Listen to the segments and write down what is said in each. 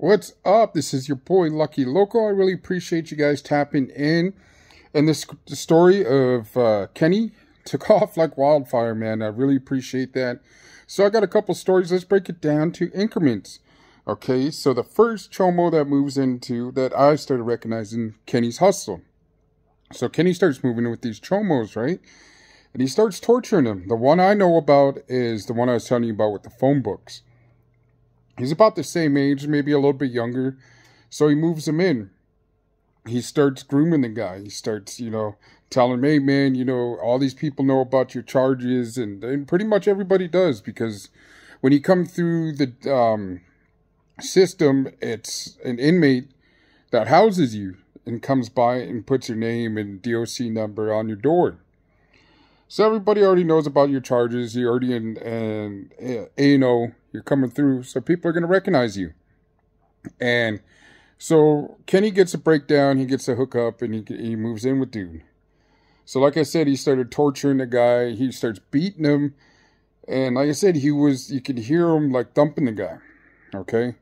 What's up? This is your boy Lucky Loko. I really appreciate you guys tapping in. And this the story of uh, Kenny took off like wildfire, man. I really appreciate that. So I got a couple stories. Let's break it down to increments. Okay, so the first chomo that moves into that I started recognizing Kenny's hustle. So Kenny starts moving with these chomos, right? And he starts torturing them. The one I know about is the one I was telling you about with the phone books. He's about the same age, maybe a little bit younger. So he moves him in. He starts grooming the guy. He starts, you know, telling him, hey, man, you know, all these people know about your charges. And, and pretty much everybody does because when you come through the um, system, it's an inmate that houses you and comes by and puts your name and DOC number on your door. So everybody already knows about your charges. You already in eh, and O. You're coming through, so people are gonna recognize you. And so Kenny gets a breakdown. He gets a hookup, and he he moves in with dude. So like I said, he started torturing the guy. He starts beating him, and like I said, he was you could hear him like thumping the guy. Okay,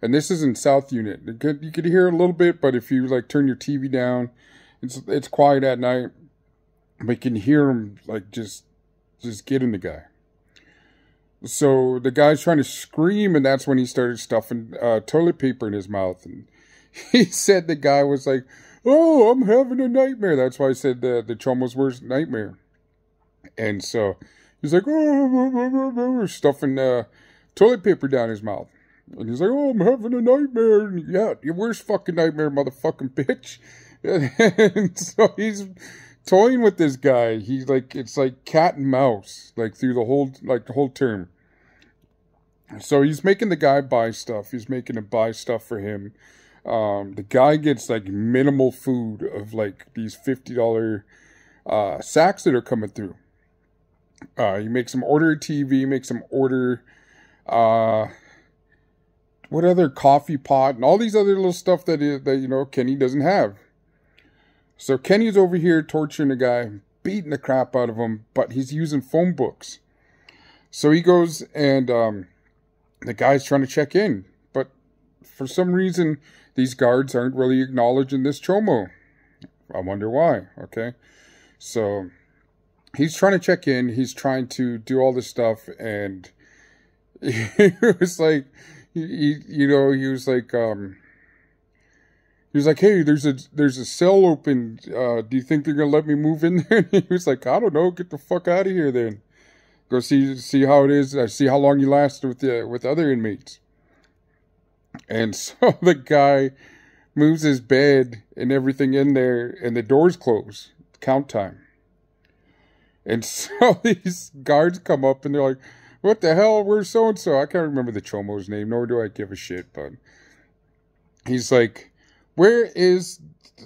and this is in South Unit. You could you could hear a little bit, but if you like turn your TV down, it's it's quiet at night you can hear him like just just getting the guy. So the guy's trying to scream, and that's when he started stuffing uh, toilet paper in his mouth. And he said the guy was like, "Oh, I'm having a nightmare." That's why I said the the chomo's worst nightmare. And so he's like, "Oh, stuffing uh, toilet paper down his mouth." And he's like, "Oh, I'm having a nightmare." And, yeah, your worst fucking nightmare, motherfucking bitch. and so he's toying with this guy. He's like it's like cat and mouse, like through the whole like the whole term. So he's making the guy buy stuff. He's making him buy stuff for him. Um, the guy gets like minimal food of like these fifty dollar uh, sacks that are coming through. Uh, he makes him order a TV, makes him order uh, what other coffee pot and all these other little stuff that that you know Kenny doesn't have. So Kenny's over here torturing the guy, beating the crap out of him, but he's using phone books. So he goes and um, the guy's trying to check in, but for some reason these guards aren't really acknowledging this chomo. I wonder why. Okay, so he's trying to check in. He's trying to do all this stuff, and he was like, he, you know, he was like, um, he was like, "Hey, there's a there's a cell open. Uh, do you think they're gonna let me move in there?" And he was like, "I don't know. Get the fuck out of here, then. Go see see how it is. Uh, see how long you last with the with other inmates." And so the guy moves his bed and everything in there, and the doors close. Count time. And so these guards come up and they're like, "What the hell? Where's so and so?" I can't remember the chomo's name, nor do I give a shit. But he's like where is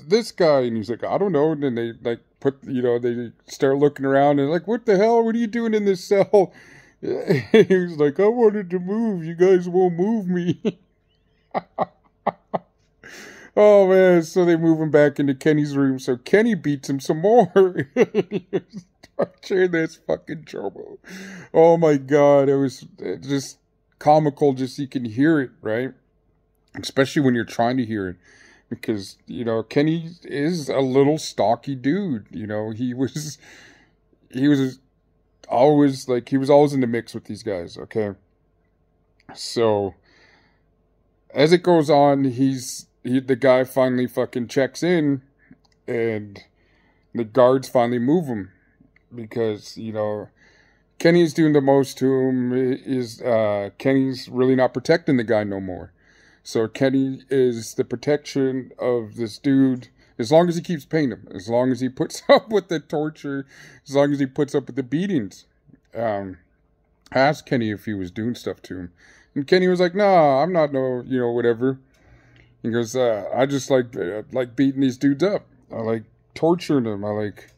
this guy? And he's like, I don't know. And then they like put, you know, they start looking around and like, what the hell? What are you doing in this cell? he was like, I wanted to move. You guys won't move me. oh man! So they move him back into Kenny's room. So Kenny beats him some more. torturing this fucking trouble. Oh my god! It was just comical. Just you can hear it, right? Especially when you're trying to hear it because you know Kenny is a little stocky dude. You know he was he was always like he was always in the mix with these guys. Okay, so as it goes on, he's he, the guy finally fucking checks in, and the guards finally move him because you know Kenny's doing the most to him. Is uh, Kenny's really not protecting the guy no more. So Kenny is the protection of this dude as long as he keeps paying him, as long as he puts up with the torture, as long as he puts up with the beatings. Um, I asked Kenny if he was doing stuff to him, and Kenny was like, "Nah, I'm not no, you know, whatever." He goes, uh, "I just like uh, like beating these dudes up. I like torturing them. I like."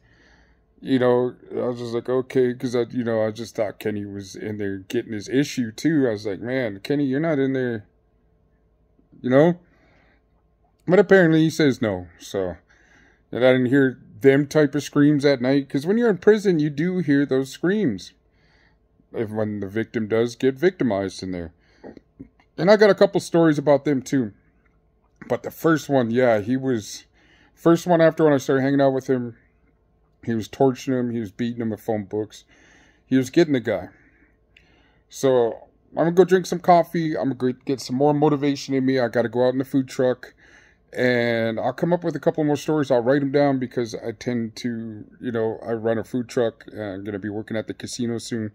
You know, I was just like, okay, because I, you know, I just thought Kenny was in there getting his issue too. I was like, man, Kenny, you're not in there you know? But apparently he says no, so. And I didn't hear them type of screams at night, because when you're in prison, you do hear those screams. If when the victim does get victimized in there. And I got a couple stories about them too. But the first one, yeah, he was first one after when I started hanging out with him, he was torturing him, he was beating him with phone books. He was getting the guy. So I'm gonna go drink some coffee. I'm gonna get some more motivation in me. I gotta go out in the food truck and I'll come up with a couple more stories. I'll write them down because I tend to, you know, I run a food truck. I'm going to be working at the casino soon.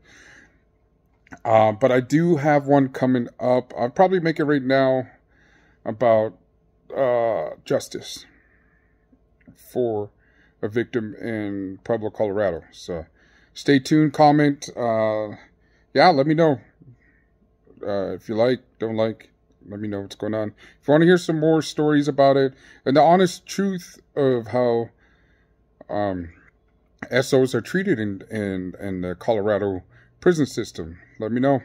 Uh, but I do have one coming up. I'll probably make it right now about uh, justice for a victim in Pueblo, Colorado. So stay tuned, comment. Uh, yeah, let me know uh, if you like, don't like let me know what's going on. If you want to hear some more stories about it and the honest truth of how um, SOs are treated in, in, in the Colorado prison system, let me know.